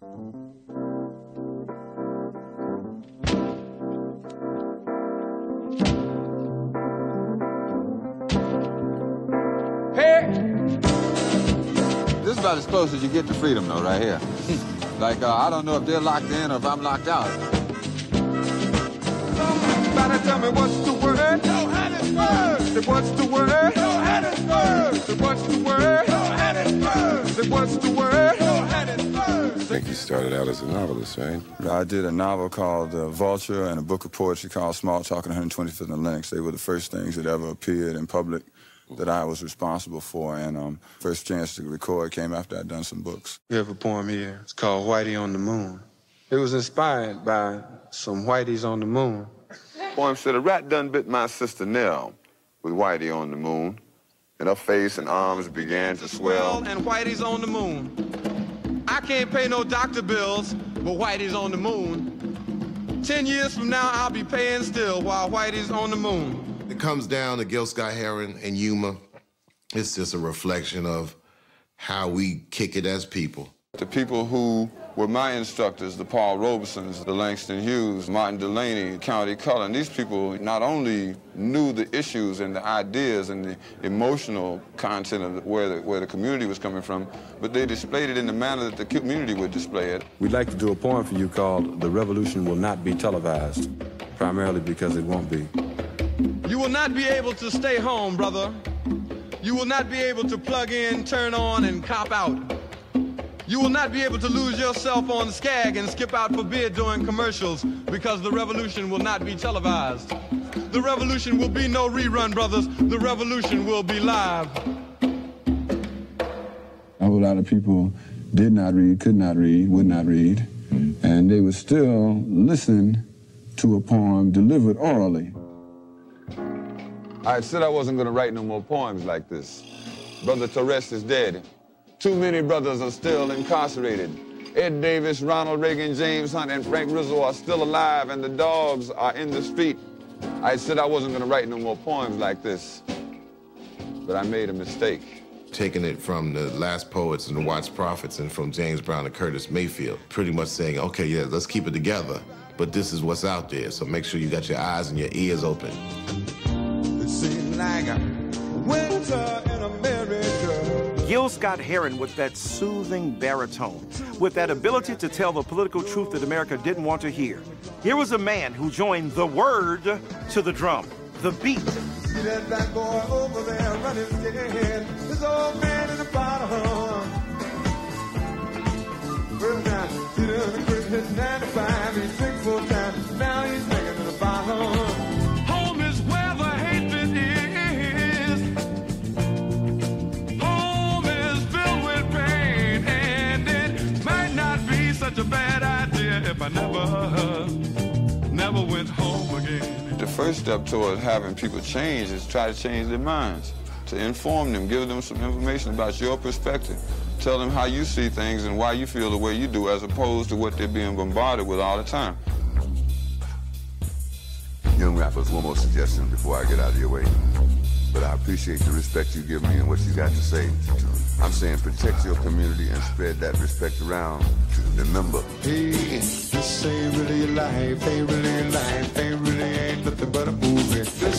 Hey! This is about as close as you get to freedom, though, right here. like, uh, I don't know if they're locked in or if I'm locked out. Somebody tell me what's the word? Johannesburg. Say what's the word? Johannesburg. Say what's the word? Johannesburg. Say what's the word? Johannesburg. I think you started out as a novelist, right? I did a novel called uh, Vulture and a book of poetry called Small Talk on 125th and Lenox. They were the first things that ever appeared in public that I was responsible for. And um, first chance to record came after I'd done some books. We have a poem here. It's called Whitey on the Moon. It was inspired by some Whiteys on the moon. Poem said, a rat done bit my sister Nell with Whitey on the moon, and her face and arms began to swell. and Whitey's on the moon. I can't pay no doctor bills, but Whitey's on the moon. Ten years from now, I'll be paying still while Whitey's on the moon. It comes down to Gil Scott Heron and Yuma. It's just a reflection of how we kick it as people. The people who were my instructors, the Paul Robesons, the Langston Hughes, Martin Delany, Countee Cullen, these people not only knew the issues and the ideas and the emotional content of where the, where the community was coming from, but they displayed it in the manner that the community would display it. We'd like to do a poem for you called The Revolution Will Not Be Televised, primarily because it won't be. You will not be able to stay home, brother. You will not be able to plug in, turn on, and cop out. You will not be able to lose yourself on Skag and skip out for beer during commercials because the revolution will not be televised. The revolution will be no rerun, brothers. The revolution will be live. A whole lot of people did not read, could not read, would not read, and they would still listen to a poem delivered orally. I said I wasn't going to write no more poems like this. Brother Torres is dead. Too many brothers are still incarcerated. Ed Davis, Ronald Reagan, James Hunt, and Frank Rizzo are still alive, and the dogs are in the street. I said I wasn't going to write no more poems like this, but I made a mistake. Taking it from the last poets and the Watts prophets and from James Brown and Curtis Mayfield, pretty much saying, okay, yeah, let's keep it together, but this is what's out there, so make sure you got your eyes and your ears open. It seems like a winter in America. Gil Scott Heron with that soothing baritone, with that ability to tell the political truth that America didn't want to hear. Here was a man who joined the word to the drum, the beat. See that black boy over there running old man in the bottom. He done the quick 95. The first step toward having people change is try to change their minds, to inform them, give them some information about your perspective. Tell them how you see things and why you feel the way you do as opposed to what they're being bombarded with all the time. Young rappers, one more suggestion before I get out of your way. But I appreciate the respect you give me and what you got to say. I'm saying protect your community and spread that respect around. Remember, Hey, this ain't really life, ain't really life, ain't really ain't nothing but a movie. This